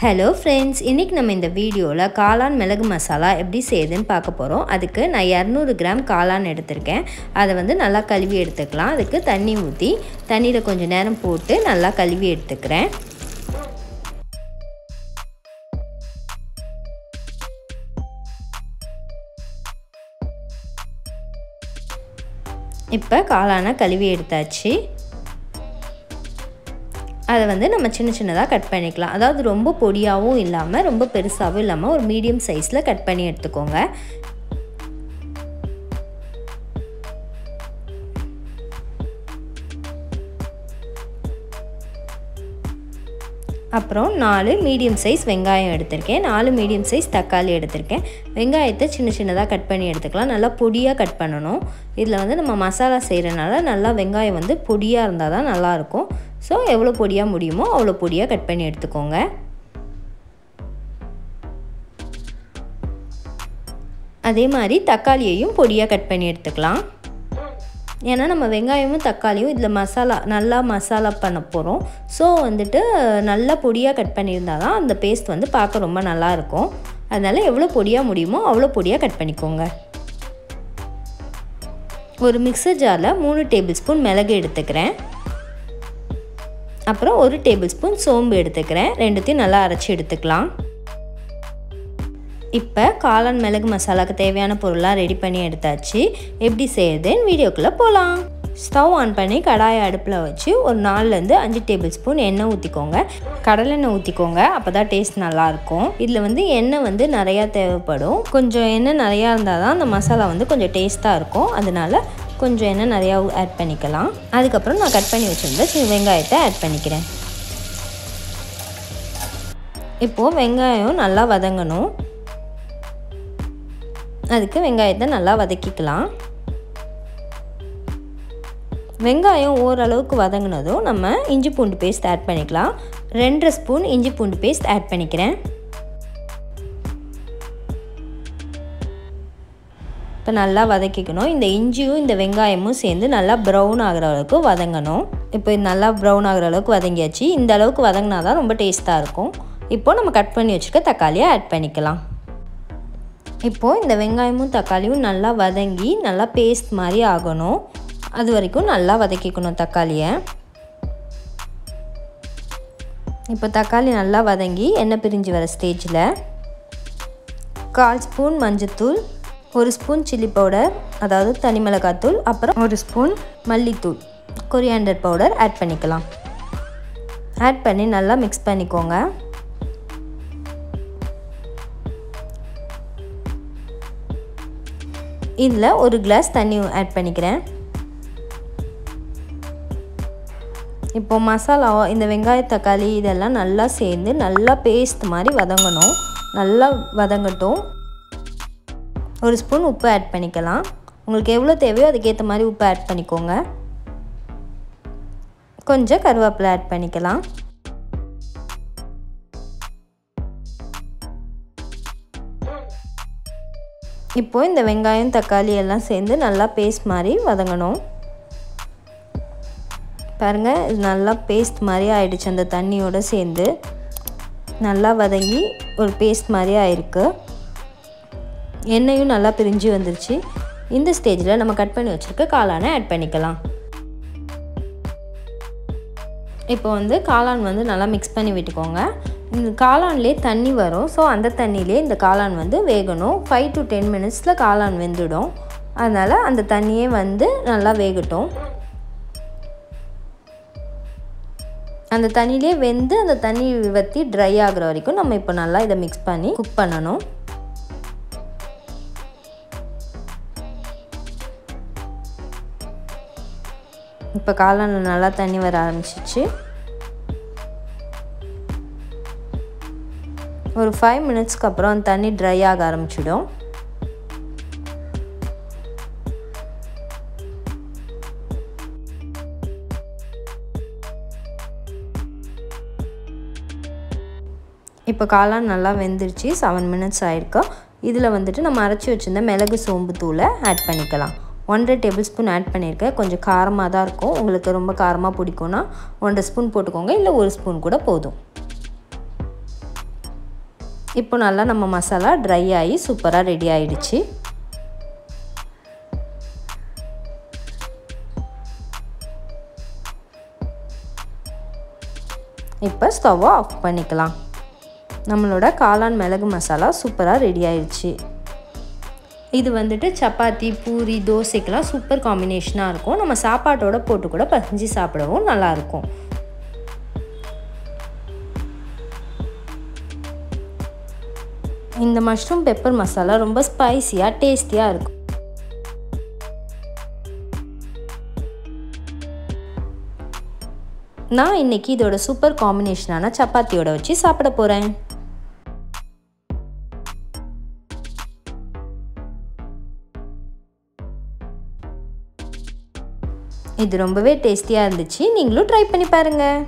Hello friends இன்றைக்கி நம்ம இந்த வீடியோவில் காளான் மிளகு மசாலா எப்படி செய்யுதுன்னு பார்க்க போகிறோம் அதுக்கு நான் இரநூறு கிராம் காளான் எடுத்திருக்கேன். அதை வந்து நல்லா கழுவி எடுத்துக்கலாம். அதுக்கு தண்ணி ஊற்றி தண்ணியில் கொஞ்சம் நேரம் போட்டு நல்லா கழுவி எடுத்துக்கிறேன். இப்போ காளானை கழுவி எடுத்தாச்சு. அதை வந்து நம்ம சின்ன சின்னதாக கட் பண்ணிக்கலாம். அதாவது ரொம்ப பொடியாகவும் இல்லாமல் ரொம்ப பெருசாகவும் இல்லாமல் ஒரு மீடியம் சைஸில் கட் பண்ணி எடுத்துக்கோங்க. அப்புறம் நாலு மீடியம் சைஸ் வெங்காயம் எடுத்திருக்கேன். நாலு மீடியம் சைஸ் தக்காளி எடுத்திருக்கேன். வெங்காயத்தை சின்ன சின்னதாக கட் பண்ணி எடுத்துக்கலாம். நல்லா பொடியாக கட் பண்ணணும். இதில் வந்து நம்ம மசாலா செய்கிறனால நல்லா வெங்காயம் வந்து பொடியாக இருந்தால் தான் நல்லாயிருக்கும் ஸோ எவ்வளோ பொடியாக முடியுமோ அவ்வளோ பொடியாக கட் பண்ணி எடுத்துக்கோங்க. அதே மாதிரி தக்காளியையும் பொடியாக கட் பண்ணி எடுத்துக்கலாம். ஏன்னா நம்ம வெங்காயமும் தக்காளியும் இதில் மசாலா நல்லா மசாலா பண்ண போகிறோம் ஸோ வந்துட்டு நல்லா பொடியாக கட் பண்ணியிருந்தால் தான் அந்த பேஸ்ட் வந்து பார்க்க ரொம்ப நல்லாயிருக்கும் அதனால் எவ்வளோ பொடியாக முடியுமோ அவ்வளோ பொடியாக கட் பண்ணிக்கோங்க. ஒரு மிக்சர் ஜாரில் மூணு டேபிள் ஸ்பூன் மிளகு எடுத்துக்கிறேன். அப்புறம் ஒரு டேபிள் ஸ்பூன் சோம்பு எடுத்துக்கிறேன். ரெண்டுத்தையும் நல்லா அரைச்சி எடுத்துக்கலாம். இப்போ காளான் மிளகு மசாலாவுக்கு தேவையான பொருளாக ரெடி பண்ணி எடுத்தாச்சு. எப்படி செய்யுதுன்னு வீடியோக்குள்ளே போகலாம் ஸ்டவ் ஆன் பண்ணி கடாயை அடுப்பில் வச்சு ஒரு நாலுலேருந்து அஞ்சு டேபிள் ஸ்பூன் எண்ணெய் ஊற்றிக்கோங்க கடலெண்ணெய் ஊற்றிக்கோங்க அப்போ தான் டேஸ்ட் நல்லாயிருக்கும் இதில் வந்து எண்ணெய் வந்து நிறையா தேவைப்படும். கொஞ்சம் எண்ணெய் நிறையா இருந்தால் தான் அந்த மசாலா வந்து கொஞ்சம் டேஸ்ட்டாக இருக்கும். அதனால் கொஞ்சம் எண்ணெய் நிறையா ஆட் பண்ணிக்கலாம். அதுக்கப்புறம் நான் கட் பண்ணி வச்சுருந்த சிறு வெங்காயத்தை ஆட் பண்ணிக்கிறேன். இப்போது வெங்காயம் நல்லா வதங்கணும். அதுக்கு வெங்காயத்தை நல்லா வதக்கிக்கலாம். வெங்காயம் ஓரளவுக்கு வதங்கினதும் நம்ம இஞ்சி பூண்டு பேஸ்ட் ஆட் பண்ணிக்கலாம். ரெண்டரை ஸ்பூன் இஞ்சி பூண்டு பேஸ்ட் ஆட் பண்ணிக்கிறேன். இப்போ நல்லா வதக்கிக்கணும். இந்த இஞ்சியும் இந்த வெங்காயமும் சேர்ந்து நல்லா ப்ரௌன் ஆகிற அளவுக்கு வதங்கணும். இப்போ இது நல்லா ப்ரௌன் ஆகிற அளவுக்கு வதங்கியாச்சு. இந்த அளவுக்கு வதங்கினா தான் ரொம்ப டேஸ்ட்டாக இருக்கும். இப்போது நம்ம கட் பண்ணி வச்சுருக்க தக்காளியை ஆட் பண்ணிக்கலாம். இப்போது இந்த வெங்காயமும் தக்காளியும் நல்லா வதங்கி நல்லா பேஸ்ட் மாதிரி ஆகணும். அது வரைக்கும் நல்லா வதக்கிக்கணும் தக்காளியை. இப்போ தக்காளி நல்லா வதங்கி எண்ணெய் பிரிஞ்சு வர ஸ்டேஜில் கால் ஸ்பூன் மஞ்சத்தூள் ஒரு ஸ்பூன் சில்லி பவுடர் அதாவது தனி மிளகாத்தூள் அப்புறம் ஒரு ஸ்பூன் மல்லித்தூள். கொரியாண்டர் பவுடர் ஆட் பண்ணிக்கலாம். ஆட் பண்ணி நல்லா மிக்ஸ் பண்ணிக்கோங்க. இதில் ஒரு கிளாஸ் தண்ணி ஆட் பண்ணிக்கிறேன். இப்போ மசாலா இந்த வெங்காய தக்காளி இதெல்லாம் நல்லா சேர்ந்து நல்லா பேஸ்ட் மாதிரி வதங்கணும். நல்லா வதங்கட்டும். ஒரு ஸ்பூன் உப்பு ஆட் பண்ணிக்கலாம். உங்களுக்கு எவ்வளோ தேவையோ அதுக்கேற்ற மாதிரி உப்பு ஆட் பண்ணிக்கோங்க. கொஞ்சம் கருவேப்பிலை ஆட் பண்ணிக்கலாம். இப்போது இந்த வெங்காயம் தக்காளி எல்லாம் சேர்ந்து நல்லா பேஸ்ட் மாதிரி வதங்கணும். பாருங்கள் இது நல்லா பேஸ்ட் மாதிரி ஆயிடுச்சு. அந்த தண்ணியோடு சேர்ந்து நல்லா வதங்கி ஒரு பேஸ்ட் மாதிரி ஆயிருக்கு. எண்ணெயும் நல்லா பிரிஞ்சு வந்துருச்சு. இந்த ஸ்டேஜில் நம்ம கட் பண்ணி வச்சுருக்க காளானை ஆட் பண்ணிக்கலாம். இப்போ வந்து காளான் வந்து நல்லா மிக்ஸ் பண்ணி விட்டுக்கோங்க. இந்த காளான்லேயே தண்ணி வரும். ஸோ அந்த தண்ணியிலே இந்த காளான் வந்து வேகணும். ஃபைவ் டு டென் மினிட்ஸில் காளான் வெந்துடும். அதனால் அந்த தண்ணியே வந்து நல்லா வேகட்டும். அந்த தண்ணியிலே வெந்து அந்த தண்ணி வற்றி ட்ரை ஆகிற வரைக்கும் நம்ம இப்போ நல்லா இதை மிக்ஸ் பண்ணி குக் பண்ணணும். இப்போ காளானில் நல்லா தண்ணி வர ஆரம்பிச்சிச்சு. ஒரு ஃபைவ் மினிட்ஸ்க்கு அப்புறம் தண்ணி ட்ரை ஆக ஆரம்பிச்சிடும். இப்போ காளான் நல்லா வெந்துருச்சு. செவன் மினிட்ஸ் ஆயிருக்கு. இதில் வந்துட்டு நம்ம அரைச்சி வச்சுருந்த மிளகு சோம்பு தூளை ஆட் பண்ணிக்கலாம். ஒன்றரை டேபிள் ஸ்பூன் ஆட் பண்ணியிருக்கேன். கொஞ்சம் காரமாக தான் இருக்கும். உங்களுக்கு ரொம்ப காரமாக பிடிக்கும்னா ஒன்றரை ஸ்பூன் போட்டுக்கோங்க. இல்லை ஒரு ஸ்பூன் கூட போதும். இப்போ நல்லா நம்ம மசாலா ட்ரை ஆகி சூப்பராக ரெடி ஆகிடுச்சு இப்போ ஸ்டவ்வை ஆஃப் பண்ணிக்கலாம். நம்மளோட காளான் மிளகு மசாலா சூப்பராக ரெடி ஆயிடுச்சு. இது வந்துட்டு சப்பாத்தி பூரி தோசைக்கெலாம் சூப்பர் காம்பினேஷனாக இருக்கும். நம்ம சாப்பாட்டோட போட்டு கூட பசஞ்சு சாப்பிடவும் நல்லாயிருக்கும். இந்த மஷ்ரூம் பெப்பர் மசாலா ரொம்ப ஸ்பைசியாக டேஸ்டியாக இருக்கும். நான் இன்றைக்கி இதோட சூப்பர் காம்பினேஷனான சப்பாத்தியோட வச்சு சாப்பிட போகிறேன் இது ரொம்பவே டேஸ்டியாக இருந்துச்சு. நீங்களும் ட்ரை பண்ணி பாருங்கள்